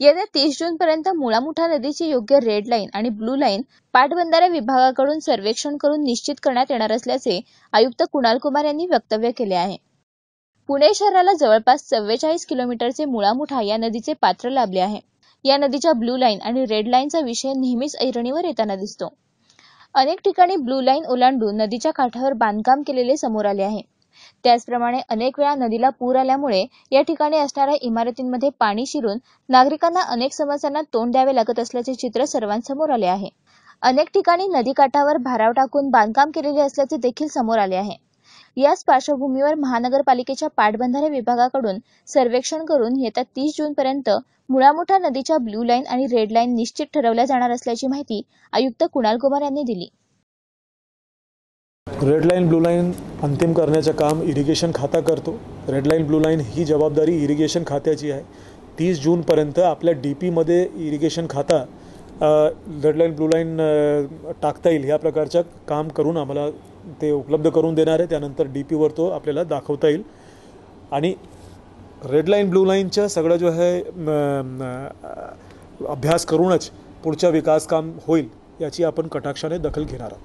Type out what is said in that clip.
येत्या तीस जून पर्यंत मुळामुठा नदीची योग्य रेड लाईन आणि ब्लू लाईन पाटबंधारे विभागाकडून सर्वेक्षण करून निश्चित करण्यात येणार असल्याचे आयुक्त कुणाल कुमार यांनी वक्तव्य केले आहे. पुणे शहराला जवळपास चव्वेचाळीस किलोमीटरचे मुळामुठा या नदीचे पात्र लाभले आहे. या नदीच्या ब्लू लाईन आणि रेड लाईनचा विषय नेहमीच ऐरणीवर येताना दिसतो. अनेक ठिकाणी ब्लू लाईन ओलांडून नदीच्या काठावर बांधकाम केलेले समोर आले आहे. त्याचप्रमाणे अनेक वेळा नदीला पूर आल्यामुळे या ठिकाणी असणाऱ्या इमारतींमध्ये पाणी शिरून नागरिकांना अनेक समस्यांना तोंड द्यावे लागत असल्याचे चित्र सर्वांसमोर आले आहे. अनेक ठिकाणी नदीकाठावर भाराव टाकून बांधकाम केलेले असल्याचे देखील समोर आले आहे. याच पार्श्वभूमीवर महानगरपालिकेच्या पाटबंधारे विभागाकडून सर्वेक्षण करून येत्या तीस जून पर्यंत मुळामुठा नदीच्या ब्लू लाईन आणि रेड लाईन निश्चित ठरवल्या जाणार असल्याची माहिती आयुक्त कुणाल कुमार यांनी दिली. रेड लाईन ब्लू लाईन अंतिम करण्याचं काम इरिगेशन खाता करतो. रेड लाईन ब्लू लाईन ही जबाबदारी इरिगेशन खात्याची आहे. तीस जूनपर्यंत आपल्या डी पीमध्ये इरिगेशन खाता रेड लाईन ब्लू लाईन टाकता येईल. ह्या प्रकारचं काम करून आम्हाला ते उपलब्ध करून देणार आहे. त्यानंतर डी पीवर तो आपल्याला दाखवता येईल. आणि रेड लाईन ब्लू लाईनचं सगळं जो आहे अभ्यास करूनच पुढच्या विकास काम होईल याची आपण कटाक्षाने दखल घेणार आहोत.